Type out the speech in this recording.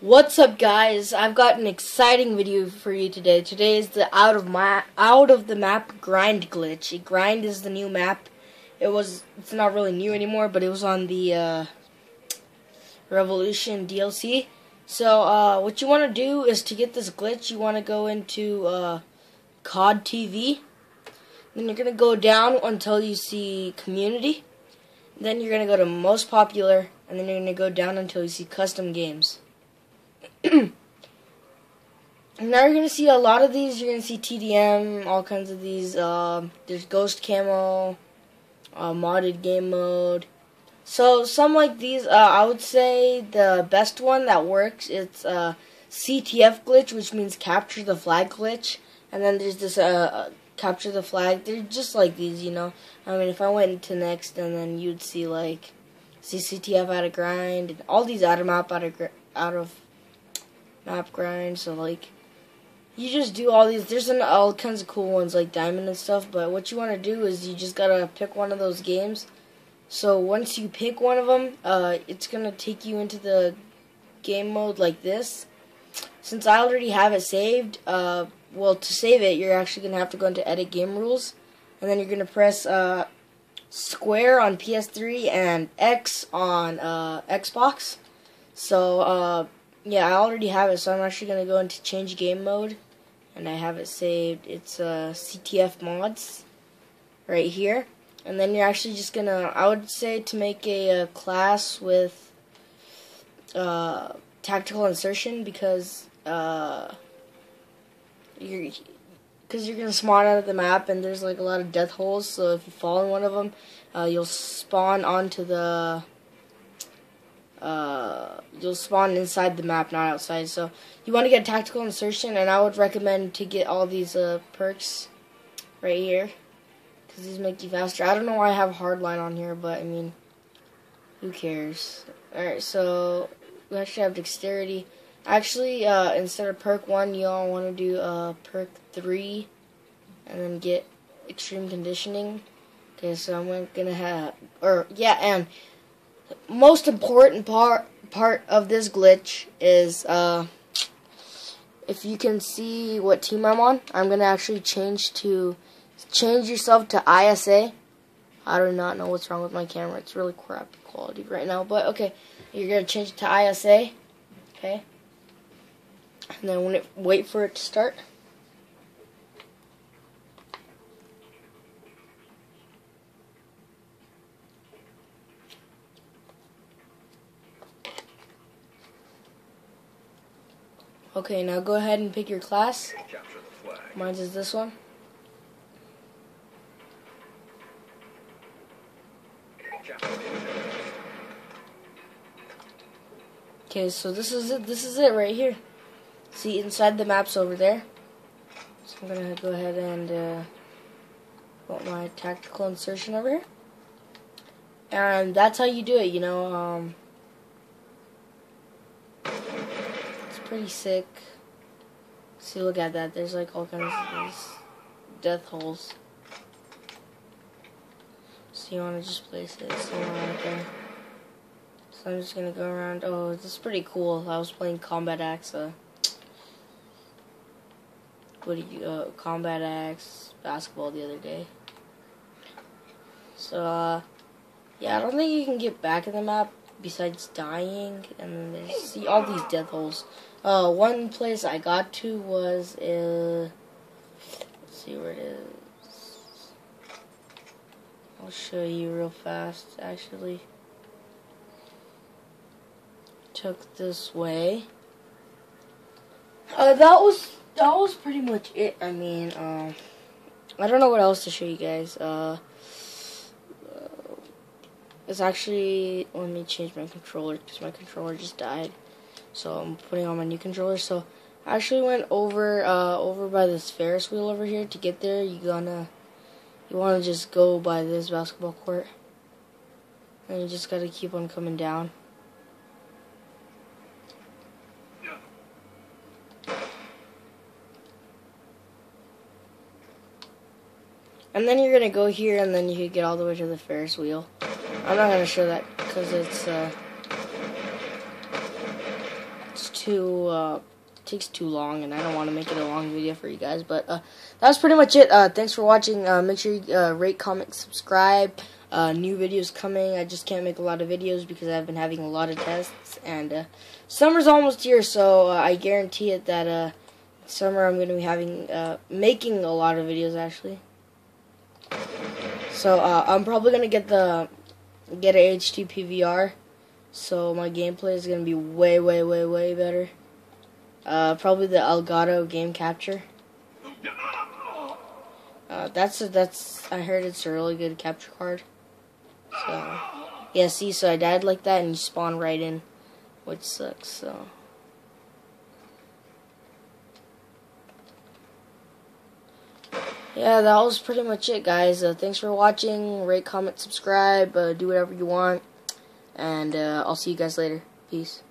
What's up guys? I've got an exciting video for you today. Today is the out of my out of the map grind glitch. grind is the new map. It was it's not really new anymore, but it was on the uh, Revolution DLC. So uh, what you want to do is to get this glitch, you want to go into uh, COD TV. Then you're gonna go down until you see Community. Then you're gonna go to Most Popular, and then you're gonna go down until you see Custom Games. now you're gonna see a lot of these. You're gonna see TDM, all kinds of these. Uh, there's Ghost Camo, uh, modded game mode. So some like these, uh, I would say the best one that works it's uh, CTF glitch, which means capture the flag glitch. And then there's this uh, uh, capture the flag. They're just like these, you know. I mean, if I went to next, and then you'd see like CCTF out of grind and all these out of map out of out of map grind. So like, you just do all these. There's an, all kinds of cool ones like diamond and stuff. But what you want to do is you just gotta pick one of those games. So once you pick one of them, uh, it's gonna take you into the game mode like this. Since I already have it saved, uh, well, to save it, you're actually gonna have to go into edit game rules, and then you're gonna press uh, square on PS3 and X on uh, Xbox. So uh, yeah, I already have it, so I'm actually going to go into change game mode, and I have it saved. It's uh, CTF mods right here, and then you're actually just going to, I would say to make a, a class with uh, tactical insertion because uh, you're because you're gonna spawn out of the map and there's like a lot of death holes so if you fall in one of them uh, you'll spawn onto the uh, you'll spawn inside the map, not outside. So you want to get tactical insertion, and I would recommend to get all these uh, perks right here because these make you faster. I don't know why I have hardline on here, but I mean, who cares? All right, so we actually have dexterity. Actually, uh, instead of perk one, y'all want to do uh, perk three, and then get extreme conditioning. Okay, so I'm gonna have, or yeah, and most important part part of this glitch is uh, if you can see what team I'm on, I'm gonna actually change to change yourself to ISA. I do not know what's wrong with my camera. It's really crappy quality right now, but okay, you're gonna change it to ISA. Okay, and then when it wait for it to start. Okay, now go ahead and pick your class. Mine is this one. Okay, so this is it. This is it right here. See, inside the map's over there. So I'm gonna go ahead and uh, put my tactical insertion over here. And that's how you do it, you know. Um, pretty sick. See, look at that. There's like all kinds of these death holes. So you want to just place it somewhere right there. So I'm just gonna go around. Oh, this is pretty cool. I was playing Combat Axe. Uh, what do you uh, Combat Axe basketball the other day. So uh, yeah, I don't think you can get back in the map besides dying, and then there's see all these death holes. Uh, one place I got to was uh, let's see where it is. I'll show you real fast. Actually, took this way. Uh, that was that was pretty much it. I mean, um, I don't know what else to show you guys. Uh it's actually, let me change my controller because my controller just died. So I'm putting on my new controller. So I actually went over, uh, over by this Ferris wheel over here. To get there, you gonna, you want to just go by this basketball court. And you just gotta keep on coming down. And then you're gonna go here and then you can get all the way to the Ferris wheel. I'm not gonna show that because it's uh, it's too uh, takes too long, and I don't want to make it a long video for you guys. But uh, that's pretty much it. Uh, thanks for watching. Uh, make sure you uh, rate, comment, subscribe. Uh, new videos coming. I just can't make a lot of videos because I've been having a lot of tests, and uh, summer's almost here, so I guarantee it that summer I'm going to be having making a lot of videos actually. So I'm probably gonna get the get a HD PVR, so my gameplay is gonna be way, way, way, way better. Uh, probably the Elgato game capture. Uh, that's a, that's I heard it's a really good capture card. So yeah, see, so I died like that and you spawn right in, which sucks. So. Yeah, that was pretty much it, guys. Uh, thanks for watching. Rate, comment, subscribe. Uh, do whatever you want. And uh, I'll see you guys later. Peace.